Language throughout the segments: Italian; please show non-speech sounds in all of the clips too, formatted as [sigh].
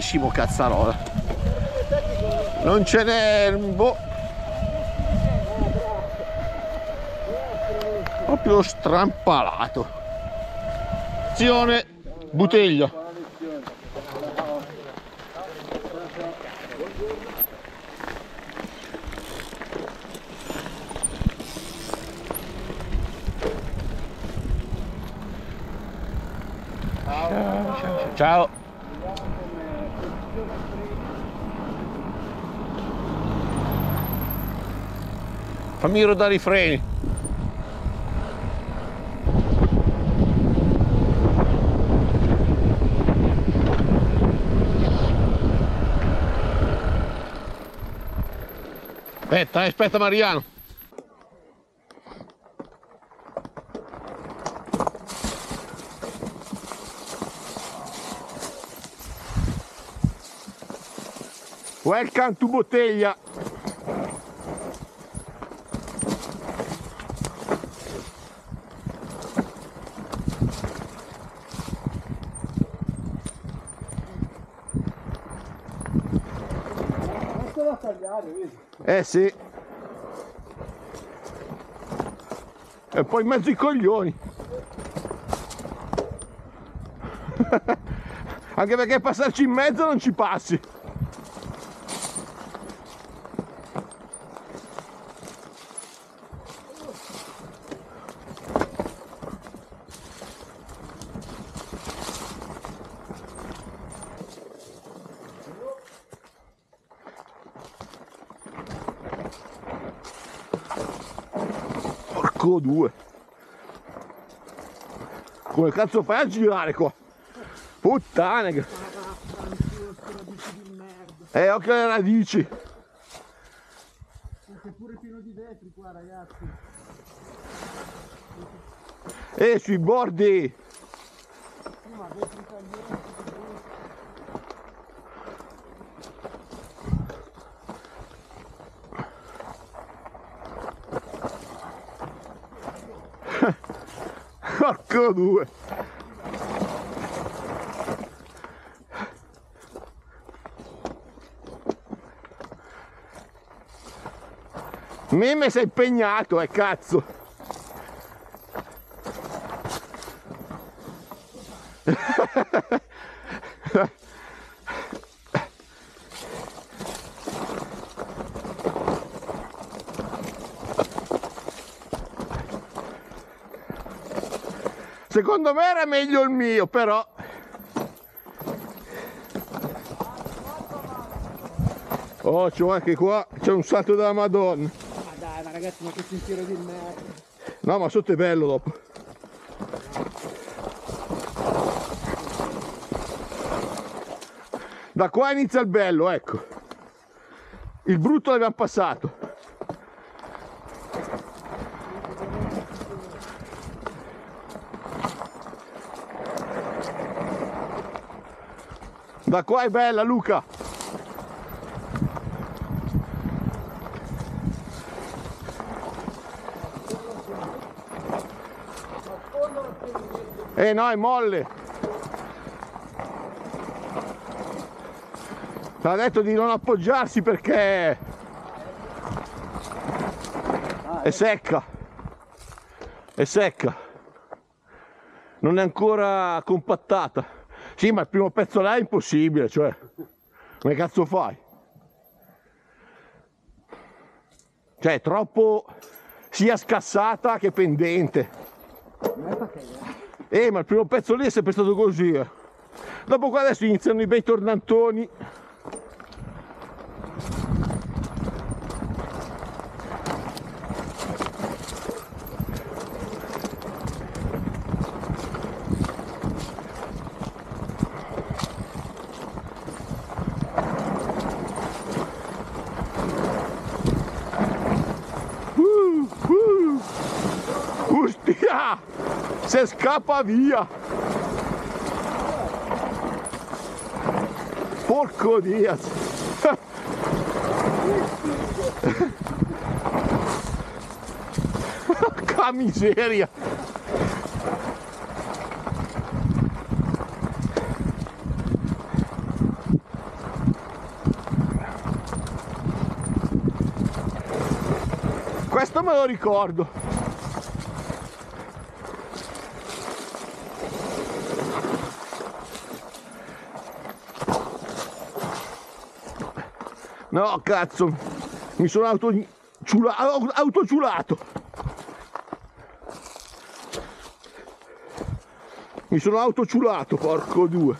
Stranissimo, cazzarola. Non ce n'è... Boh. Proprio strampalato. Azione, bottiglia. Ciao. Fammi rodare i freni. Aspetta, eh, aspetta Mariano. Welcome to Bottiglia. Eh sì. E poi in mezzo ai coglioni. [laughs] Anche perché passarci in mezzo non ci passi. Porco due. Come cazzo fai a girare qua? Puttane che... Eh, occhio alle radici. È pure pieno di vetri qua, ragazzi. Eh, sui bordi. Ma vetri tagliati. Porco due. Meme sei impegnato, eh cazzo. Secondo me era meglio il mio, però. Oh, c'è anche qua, c'è un salto della Madonna. Ma dai, ma ragazzi, ma che sentiero di merda. No, ma sotto è bello dopo. Da qua inizia il bello, ecco. Il brutto l'abbiamo passato. Da qua è bella Luca. Eh no, è molle. Ti ha detto di non appoggiarsi perché è secca. È secca. Non è ancora compattata. Sì, ma il primo pezzo là è impossibile, cioè. Come cazzo fai? Cioè, è troppo sia scassata che pendente. Eh, ma il primo pezzo lì è sempre stato così. eh. Dopo qua adesso iniziano i bei tornantoni. se scappa via. Porco diaz. [laughs] Porca miseria. Questo me lo ricordo. No, cazzo, mi sono auto, ciula, au- autociulato. Mi sono autociulato, porco due.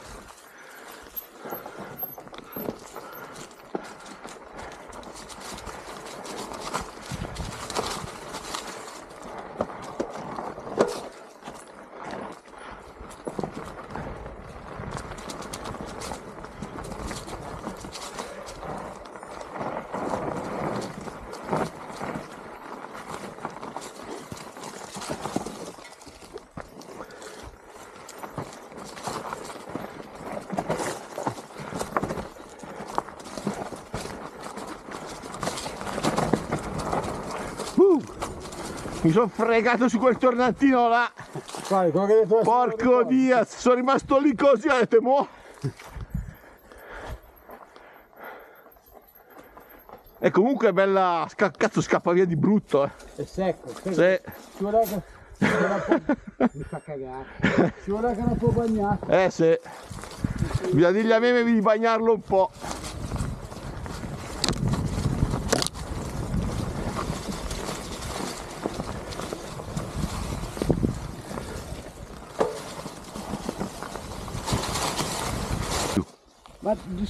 Uh, mi sono fregato su quel tornantino là. Vai, Porco. Diaz, sono rimasto lì così, ho detto, mo. E comunque è bella, cazzo scappa via di brutto, eh. È secco. sai Se- Ci vuole che... ci vuole che- Mi fa cagare. Ci vuole che non può bagnare. Eh se. Bisogna dirgli a me di bagnarlo un po'.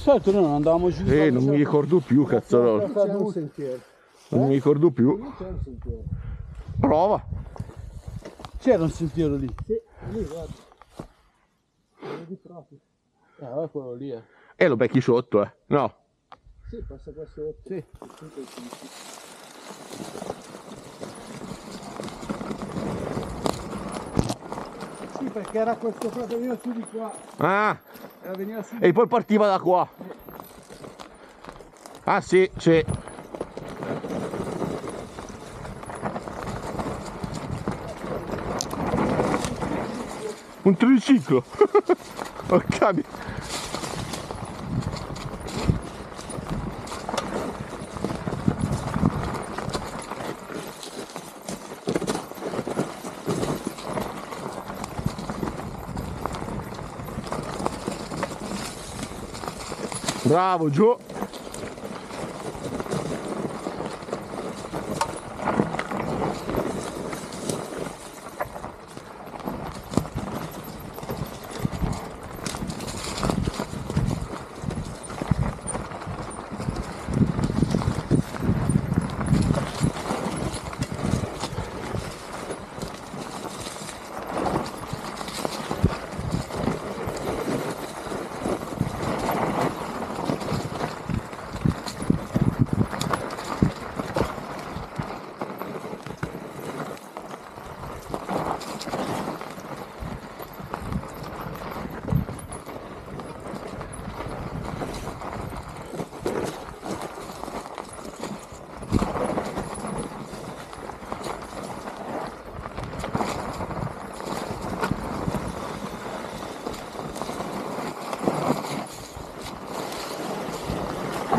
Solito noi non andavamo giù. Eh, non mi ricordo più, un sentiero. Non mi ricordo più. Non c'era un sentiero. Prova. C'era un sentiero lì. Sì, lì guarda. Vedi proprio. Eh, guarda quello lì, eh. E lo becchi sotto, eh. No. Sì, passa qua sotto. Sì. Sì, perché era questo qua che veniva su di qua. Ah, su e poi partiva da qua. Ah sì, sì. Un triciclo. [laughs] Porca mi- Bravo Gio.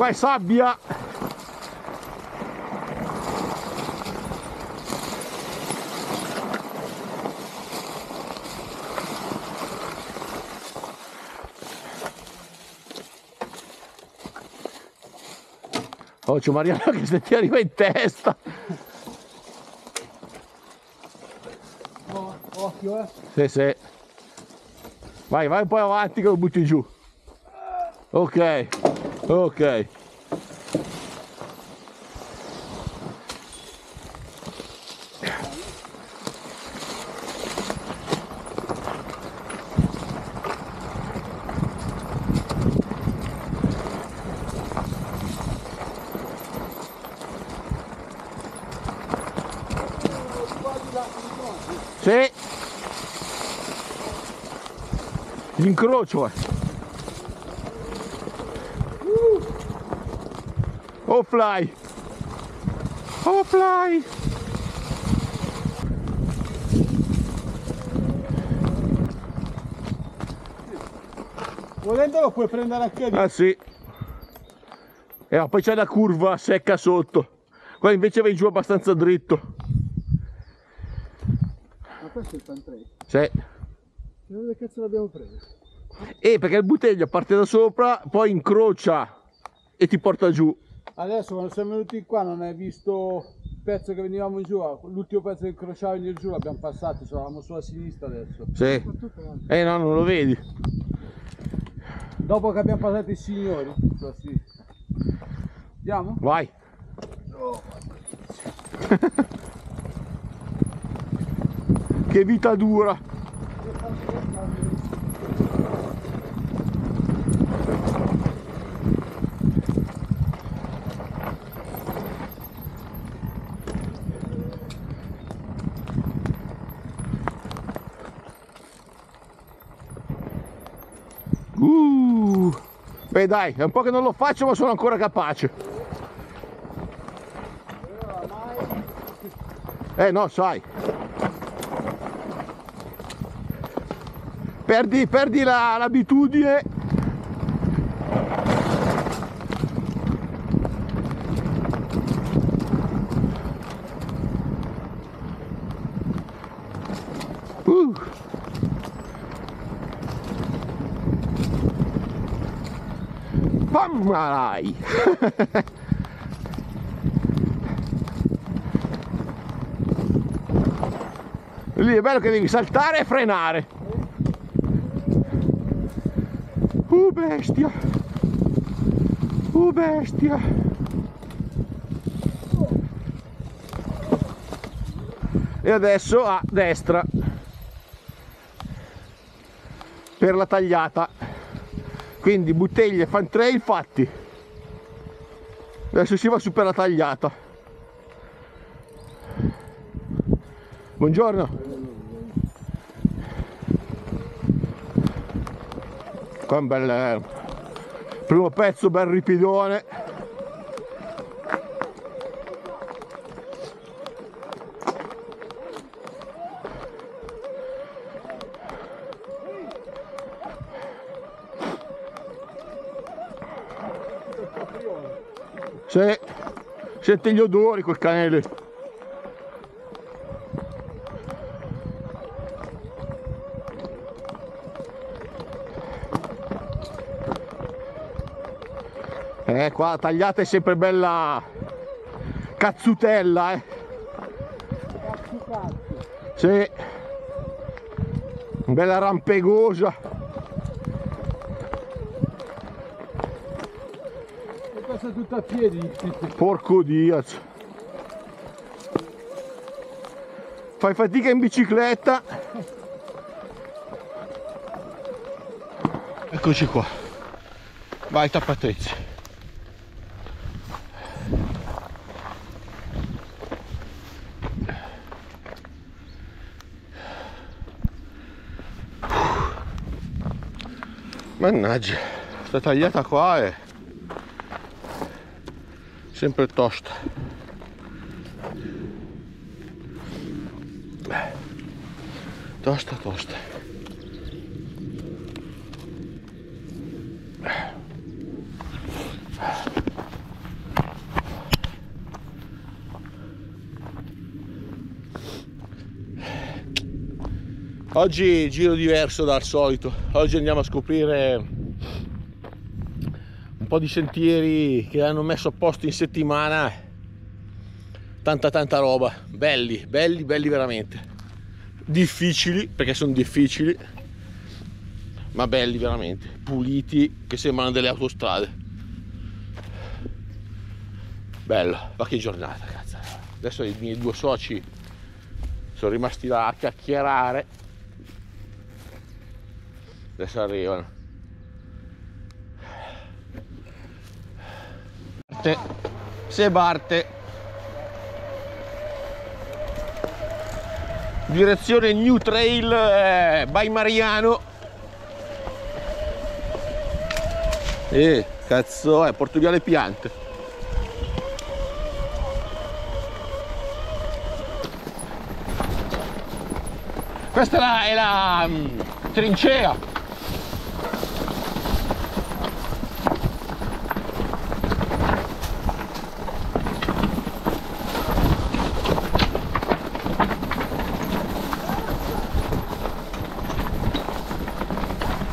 Qua è sabbia. Oh, c'è Mariano che se ti arriva in testa. Oh, occhio, eh. Sì, sì. Vai, vai un po' avanti che lo butti giù. Ok, ok. Sì. L'incrocio eh. Oh fly. Oh fly. Volendo lo puoi prendere anche lì. Ah sì. E poi c'è la curva secca sotto. Qua invece vai giù abbastanza dritto. Ma questo è il fan 3. Sì. Dove cazzo l'abbiamo preso? E perché il bottiglia parte da sopra, poi incrocia e ti porta giù. Adesso quando siamo venuti qua non hai visto il pezzo che venivamo giù, l'ultimo pezzo che incrociava venire giù l'abbiamo passato, eravamo sulla sinistra adesso. Sì. Eh no, non lo vedi. Dopo che abbiamo passato i signori sulla sinistra. Andiamo? Vai. che vita dura. Beh dai, è un po' che non lo faccio ma sono ancora capace. Eh no, sai. Perdi, perdi la- l'abitudine. Uh. Pammalai. Lì è bello che devi saltare e frenare. Uh bestia. Uh bestia. E adesso a destra. Per la tagliata. Quindi bottiglie fan trail fatti. Adesso si va su per la tagliata. Buongiorno. Qua un bel eh, primo pezzo bel ripidone. Sì, sente gli odori col canele. Eh, qua la tagliata è sempre bella cazzutella, eh. Sì. Bella rampegosa. E è tutta a piedi. Porco Diaz. Fai fatica in bicicletta. Eccoci qua. Vai tappatezze. Mannaggia, sta tagliata qua è sempre tosta. Tosta, tosta. Oggi giro diverso dal solito. Oggi andiamo a scoprire po' di sentieri che hanno messo a posto in settimana. Tanta tanta roba. Belli, belli, belli veramente. Difficili, perché sono difficili, ma belli veramente. Puliti, che sembrano delle autostrade. Bello, ma che giornata, cazzo. Adesso i miei due soci sono rimasti là a chiacchierare adesso arrivano Parte. se parte direzione New Trail eh, by Mariano. E cazzo è porto via le piante questa è la, è la mm, trincea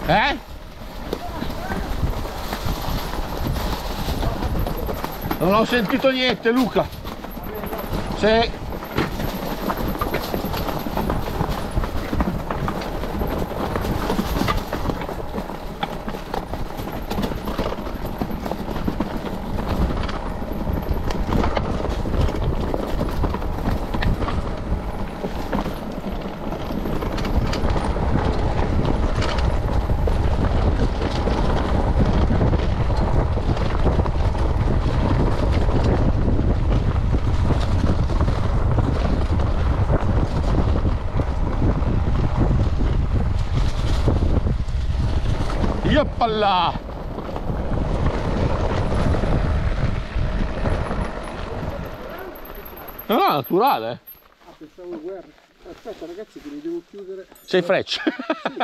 Eh? Non ho sentito niente Luca. Sì. Yoppalla! No, no, naturale. Ah, pensavo guerra. Aspetta ragazzi che li devo chiudere. Sei freccia.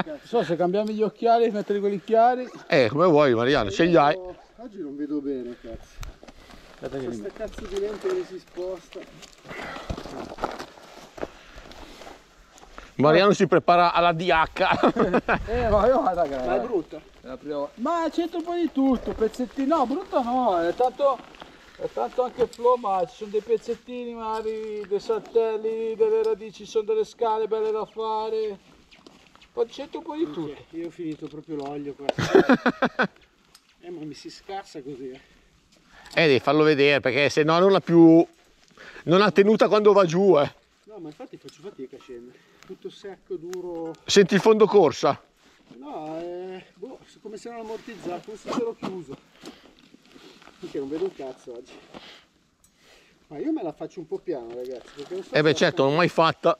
Non so se cambiamo gli occhiali, mettere quelli chiari. eh, come vuoi Mariano, ce li hai. Oggi non vedo bene, cazzo. Aspetta che Questa cazzo di lente che si sposta. Mariano si prepara alla DH. [laughs] Eh, ma io vado a gara. Ma è brutta. È la prima volta. Ma c'entra un po' di tutto, pezzettini. No, brutta no, è tanto, è tanto anche flow, ma ci sono dei pezzettini, magari dei saltelli, delle radici, ci sono delle scale belle da fare. Poi c'entra un po' di tutto. Io ho finito proprio l'olio qua. [laughs] eh ma mi si scassa così. eh. Eh, devi farlo vedere perché se no non ha più. Non ha tenuta quando va giù, eh. No ma infatti faccio fatica a scendere. Tutto secco, duro. Senti il fondo corsa. No, è boh, come se non ammortizzato, come se c'ero chiuso. Perché non vedo un cazzo oggi. Ma io me la faccio un po' piano ragazzi. Perché non so Eh beh certo, non l'ho mai fatta.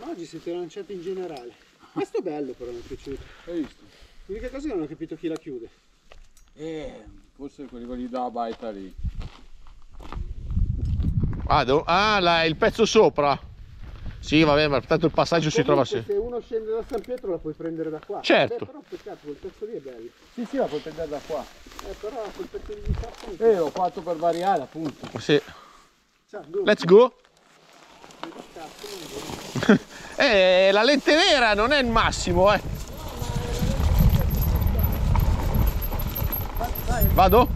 Ma oggi siete lanciati in generale. Questo è bello però mi è piaciuto. Hai visto? L'unica cosa è che non ho capito chi la chiude. Eh, forse quelli, quelli da baita lì. Ah, devo- ah, là, il pezzo sopra. Sì, vabbè, ma tanto il passaggio si trova Comunque, se uno scende da San Pietro la puoi prendere da qua. Certo. Beh, però peccato, quel pezzo lì è bello. Sì, sì, la puoi prendere da qua. Eh, però quel pezzo di difetto non Eh, l'ho fatto per variare, appunto. Sì. Dove? Let's go. [laughs] Eh, la lente vera non è il massimo, eh. Vado?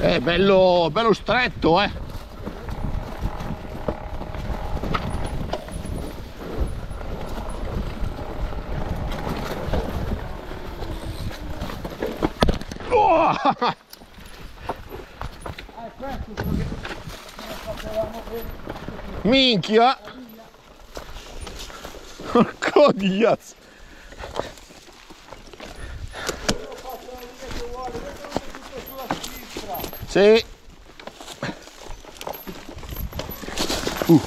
È bello, bello stretto, eh. Oh! [laughs] Minchia! [laughs] Porco diaz! Sì. Uh.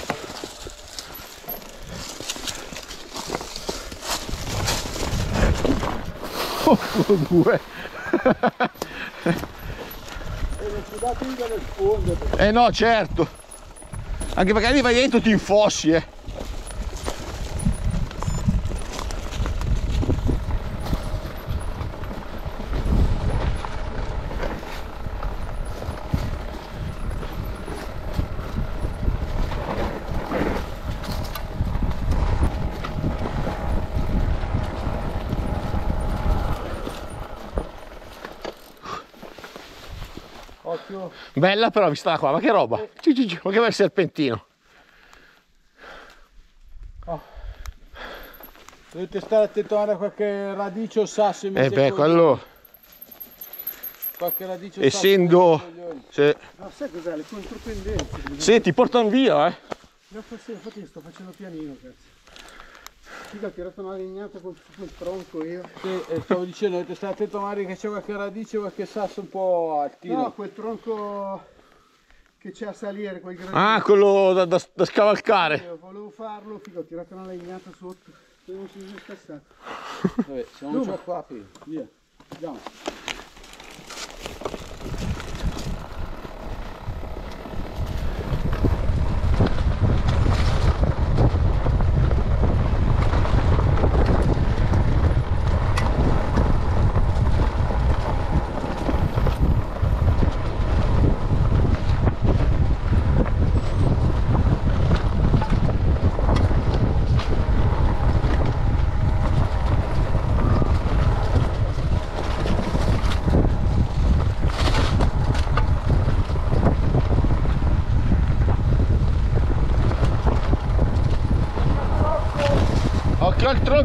Oh, due. Devo [laughs] rispondere. Eh no, certo. Anche perché lì vai dentro ti infossi, eh. Occhio. Bella però vista da qua, ma che roba! Ci, ci, ci, Ma che bel serpentino! Dovete stare attento a qualche radice o sasso in Eh mezzo beh, quello Qualche radice o essendo- sasso se, Ma sai cos'è? Le contropendenze. se ti portano via, eh. No, forse, infatti sto facendo pianino, cazzo. Figa, ho tirato una legnata col, col tronco io. Sì, eh, stavo dicendo, dovete stare attento magari che c'è qualche radice qualche sasso un po' altino. No, quel tronco che c'è a salire, quel gradino. Ah, quello da, da- da scavalcare. Io volevo farlo, figa, ho tirato una legnata sotto. E non si è scassato. Vabbè, se non c'è qua, qui. Via. Andiamo.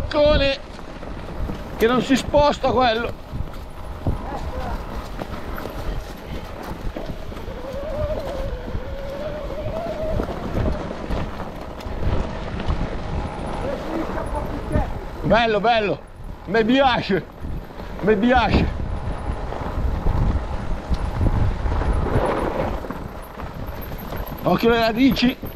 Baccone che non si sposta quello. Bello, bello, mi piace, mi piace. Occhio alle radici.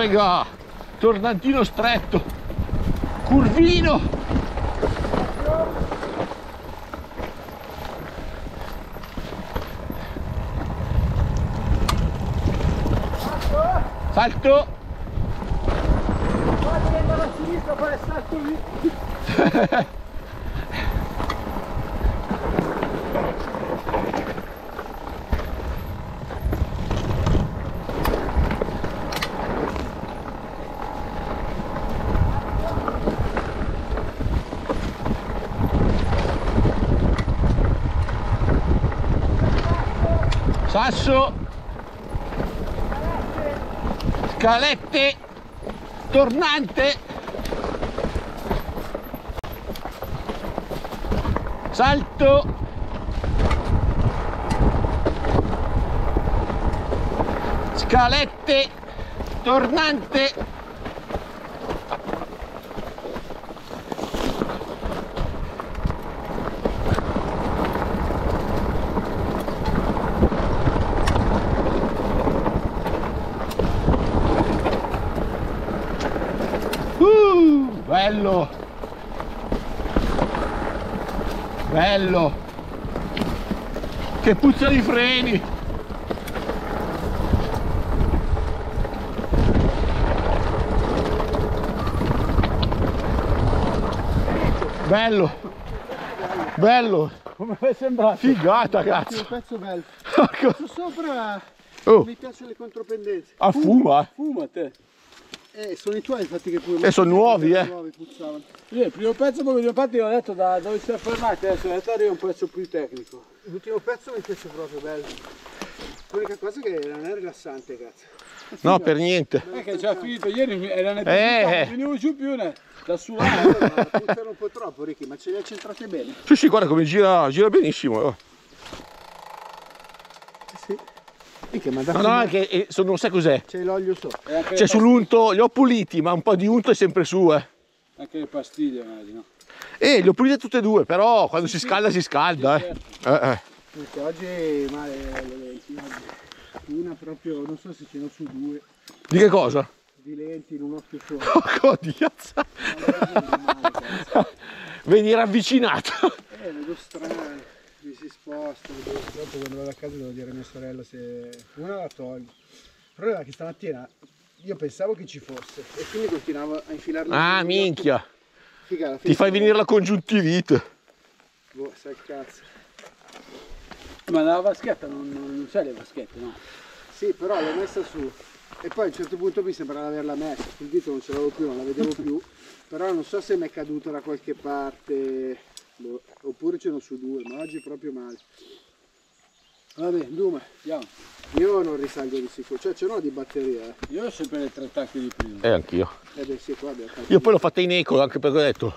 Ustrega, tornantino stretto, curvino. Salto. Guarda che andare a sinistra, fare il salto lì. Sasso. Scalette. Tornante. Salto. Scalette. Tornante. Uh, bello. Bello. Che puzza di freni. Bello. Bello. Come è sembrato? Figata, Un cazzo. pezzo bello. [laughs] Sopra Oh, mi piacciono le contropendenze. a fuma. Fuma te. Eh, sono i tuoi infatti che pure. Eh, sono nuovi, eh. Nuovi. Io il primo pezzo come fatto, io ho detto da dove si è fermati, adesso in realtà arriva un pezzo più tecnico. L'ultimo pezzo mi piace proprio bello. L'unica cosa è che non è rilassante, cazzo. No, per niente. Perché già finito ieri era nel Eh. non venivo giù più ne, da Ah, sulare. allora, puzzano un po' troppo, Ricky, ma ce le hai centrate bene. Sì, sì, guarda come gira, gira benissimo. oh. Sì. Mica, ma No, no, che eh, sono, non sai cos'è. C'è l'olio sopra. E Cioè le sull'unto li ho puliti, ma un po' di unto è sempre su, eh. anche le pastiglie immagino. Eh, li ho pulite tutte e due, però quando si scalda si scalda, eh. Eh, eh. Perché oggi male le lenti. oggi. Una proprio, non so se ce n'ho su due, Di che cosa? di lenti in un occhio solo. Porco diazza. Veni ravvicinato. Eh, vedo strano, vedo- dopo quando vado a casa devo dire a mia sorella se una la tolgo. Il problema è che stamattina io pensavo che ci fosse e quindi continuavo a infilarla. Ah, minchia. Figa, Ti fai venire la congiuntivite. Boh, sai cazzo. Ma la vaschetta non, non, c'è le vaschette, no? Sì, però l'ho messa su. E poi a un certo punto mi sembrava averla messa. Sul dito non ce l'avevo più, non la vedevo più. Però non so se mi è caduta da qualche parte. Oppure ce n'ho su due, ma oggi proprio male. Vabbè, Duma, Andiamo. io non risalgo di sicuro. Cioè ce n'ho di batteria, eh. Io ho sempre le tre tacche di prima. Eh, anch'io. Eh beh sì, qua abbiamo. Io poi l'ho fatta in eco, anche perché ho detto.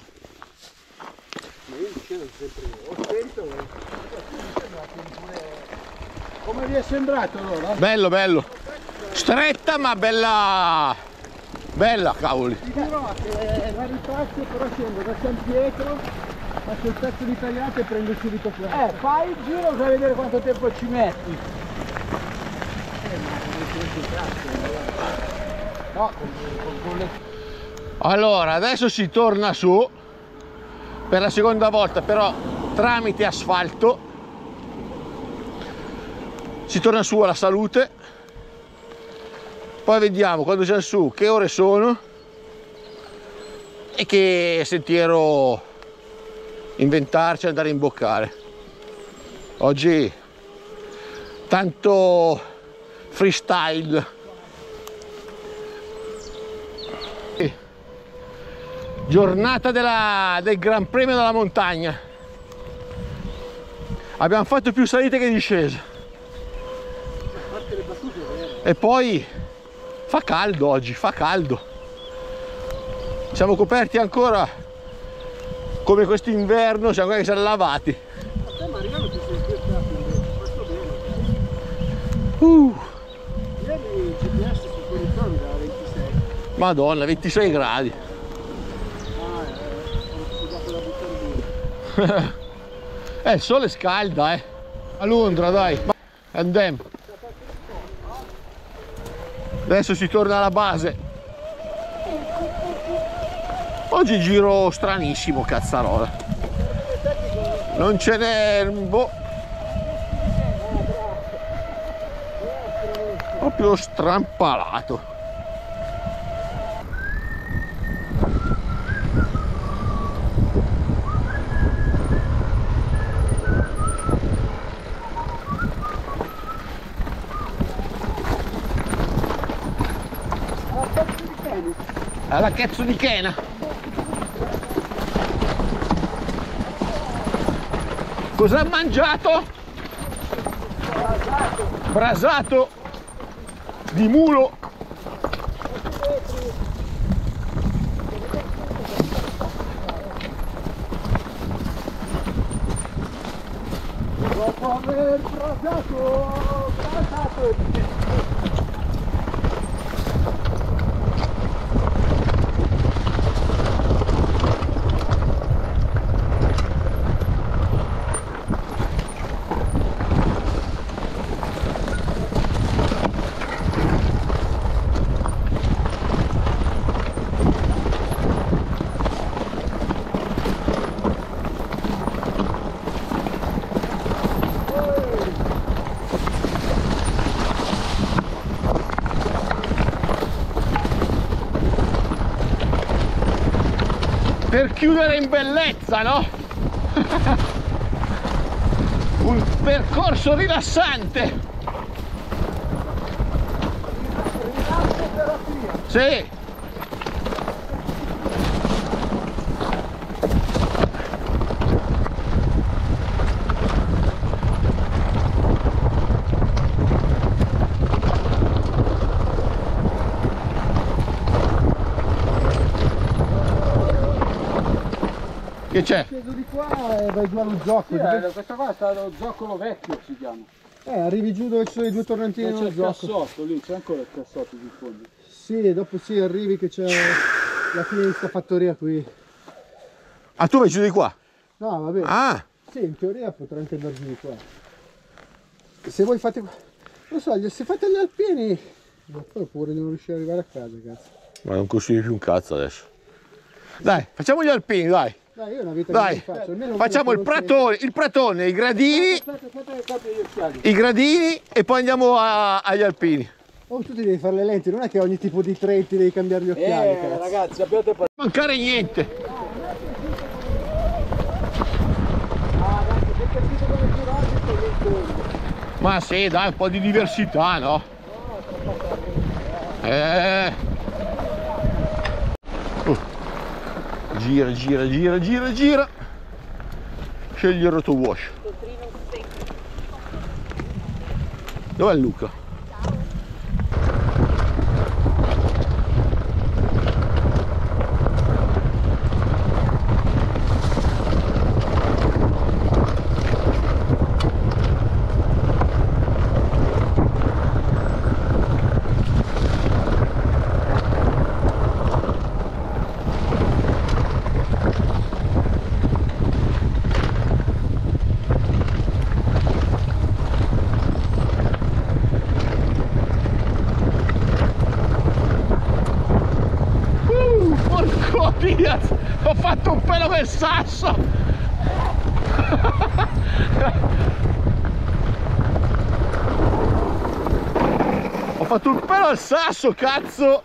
Ma io dicevo sempre ho spento e Come vi è sembrato allora? Bello, bello. Stretta ma bella. Bella, cavoli. ti dirò che la ripazio però scendo da San Pietro, faccio il pezzo di tagliato e prendo subito qua. Eh, fai il giro e fai vedere quanto tempo ci metti. No, con, con, con le... Allora, adesso si torna su per la seconda volta, però tramite asfalto. Si torna su alla salute. Poi vediamo quando siamo su che ore sono e che sentiero inventarci, andare a imboccare. Oggi tanto freestyle. Giornata della, del Gran Premio della montagna. Abbiamo fatto più salite che discese. E poi fa caldo oggi, fa caldo. Siamo coperti ancora come quest'inverno, siamo ancora che siamo lavati. Uh, Ieri il GPS sul tuo ritorno da 26. Madonna, 26 gradi. [laughs] Eh, il sole scalda, eh. A Londra, dai. Andiamo. Adesso si torna alla base. Oggi giro stranissimo, cazzarola. Non ce n'è... Boh. Proprio strampalato. Alla cazzo di chena. Cosa ha mangiato? Brasato di mulo. Dopo aver brasato, brasato. Chiudere in bellezza, no? [laughs] Un percorso rilassante. Sì. Che c'è? Sceso di qua e vai giù allo gioco. Sì, eh, questo qua è stato zoccolo vecchio si chiama. Eh, arrivi giù dove ci sono i due torrentini C'è nello il gioco. cassotto lì, c'è ancora il cassotto di fondo. Sì, dopo sì, arrivi che c'è la fine di sta fattoria qui. Ah, tu vai giù di qua? No, va bene. Ah, Sì, in teoria potrà anche andare giù di qua. Se voi fate... Non so, gli- se fate gli alpini... Ma poi pure non riuscire ad arrivare a casa, cazzo. ma non consigli più un cazzo adesso. Dai, facciamo gli alpini, dai. Dai, io una vita Dai, faccio. almeno facciamo il pratone, il pratone, i gradini, Aspetta, aspetta, aspetta i gradini e poi andiamo a- agli alpini. Oh, tu ti devi fare le lenti, non è che ogni tipo di tren ti devi cambiare gli occhiali, Eh, cazzo. ragazzi, abbiate pazienza. Mancare niente. Ah, Ma sì, dai, un po' di diversità, no? Eh. Uh. Gira, gira, gira, gira, gira. Scegli il rotowash. Dov'è Luca? Nel sasso. Ho fatto un pelo al sasso cazzo.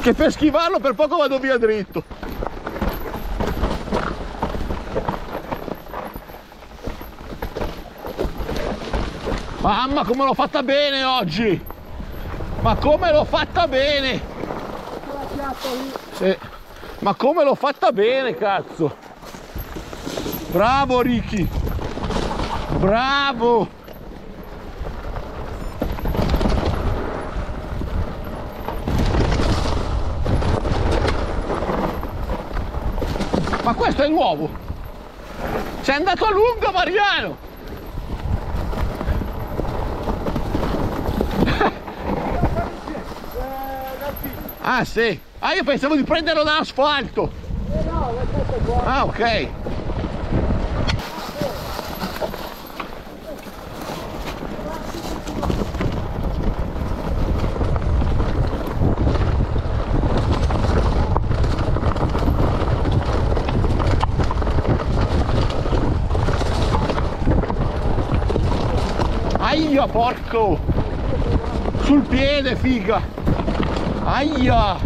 Che per schivarlo per poco vado via dritto. Mamma come l'ho fatta bene oggi. Ma come l'ho fatta bene. Sì. Ma come l'ho fatta bene cazzo. Bravo Ricky. Bravo. Ma questo è nuovo. Sei andato a lungo Mariano Ah sì? Ah io pensavo di prenderlo dall'asfalto! Eh no, qua. Ah ok! Aia porco! Sul piede figa! Aia!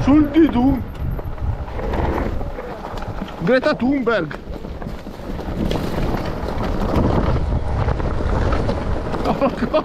Sul didù! Greta Thunberg! Porco!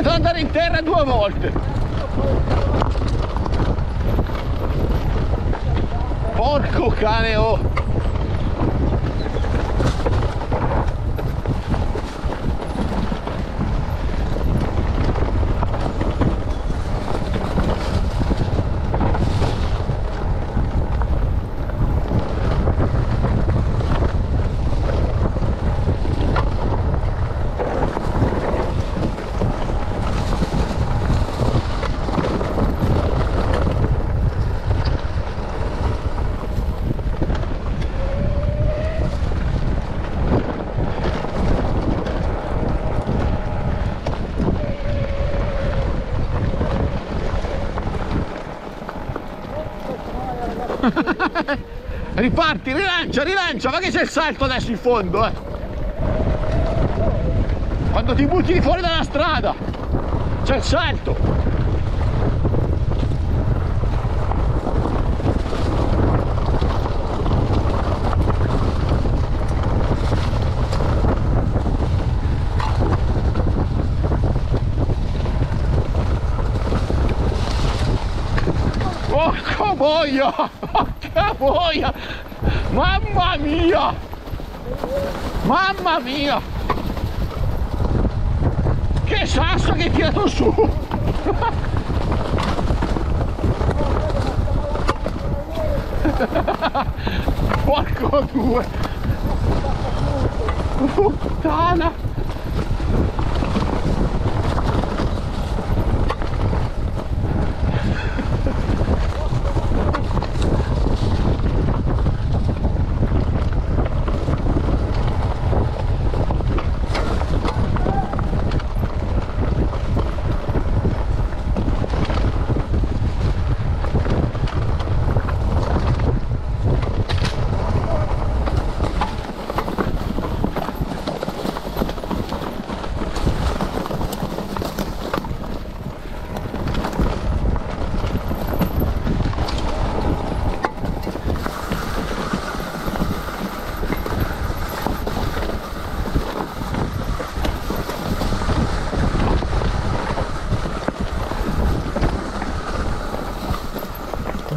Di andare in terra due volte. Porco cane oh! [laughs] Riparti, rilancia, rilancia, ma che c'è il salto adesso in fondo, eh! Quando ti butti fuori dalla strada, c'è il salto! Porca boia! Porca boia! Mamma mia! Mamma mia! Che sasso che hai tirato su! [laughs] Porco due! Puttana!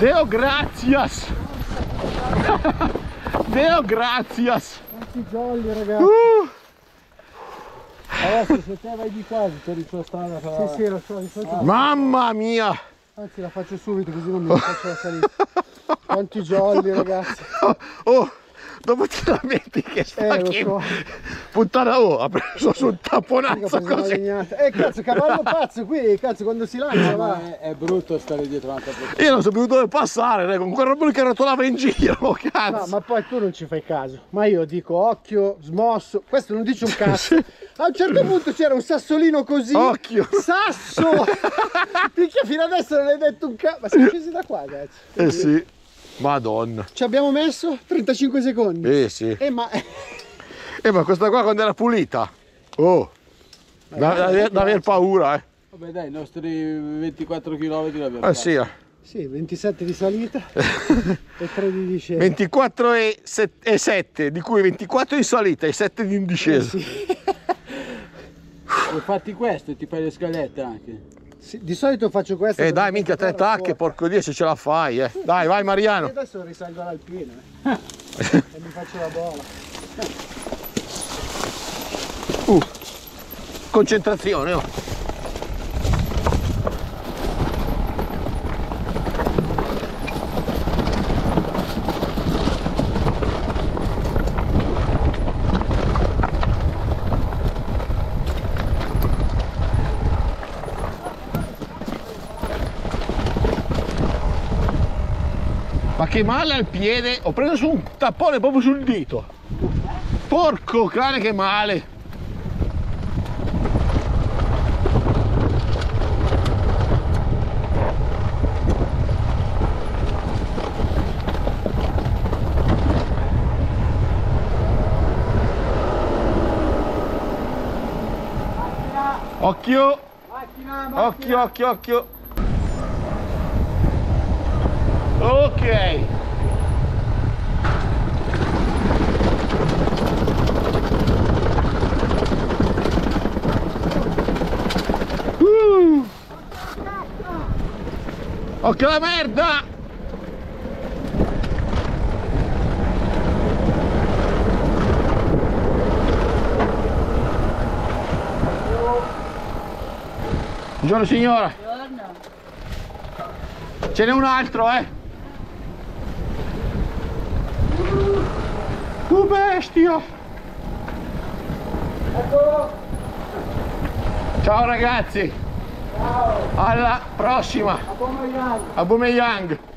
Deo gracias! [laughs] Deo gracias! Quanti jolly ragazzi. Uh, Adesso se te vai di qua, per il tuo strada farà... Sì, sì, lo so, di solito- mamma mia! Anzi la faccio subito così non mi faccio la salita. [laughs] Quanti jolly ragazzi. Oh, oh, dopo ti lamenti che sta Eh, lo so. Puttana oh, ha preso sul una così. legnata. Eh cazzo, cavallo pazzo qui, cazzo, quando si lancia va. Ma è, è brutto stare dietro un'altra persona. Io non so più dove passare, eh, con quel robo che rotolava in giro, [laughs] oh, No, cazzo. ma poi tu non ci fai caso. Ma io dico occhio, smosso. Questo non dice un [laughs] cazzo. A un certo punto c'era un sassolino così. Occhio. Sasso! [laughs] Minchia, fino adesso non hai detto un cazzo. Ma siamo scesi da qua, cazzo. Eh sì, madonna. Ci abbiamo messo 35 secondi. Eh sì. Eh ma... Eh ma questa qua quando era pulita? Oh, da, da, da aver paura, eh. Vabbè dai, i nostri 24 km l'abbiamo Eh sì, eh. Sì, 27 [laughs] di salita e 3 di discesa. 24 [laughs] e, set- e 7, di cui 24 di salita e 7 di in discesa. Hai fatti questo e ti fai le scalette anche. Sì, di solito faccio questo. Eh perché dai, minchia, tre tacche, porco dio se ce la fai, eh. Dai, vai E Mariano. adesso risalgo all'alpino. Eh. [laughs] e mi faccio la bola. Uh, concentrazione, oh. Ma che male al piede, ho preso su un tappone proprio sul dito. Porco cane che male. Occhio, Macchina, macchina. occhio, occhio, occhio. Ok. Uh. Occhio la merda! Buongiorno signora. Ce n'è un altro, eh. Tu bestia. Ciao ragazzi. Alla prossima. A Bumeyang.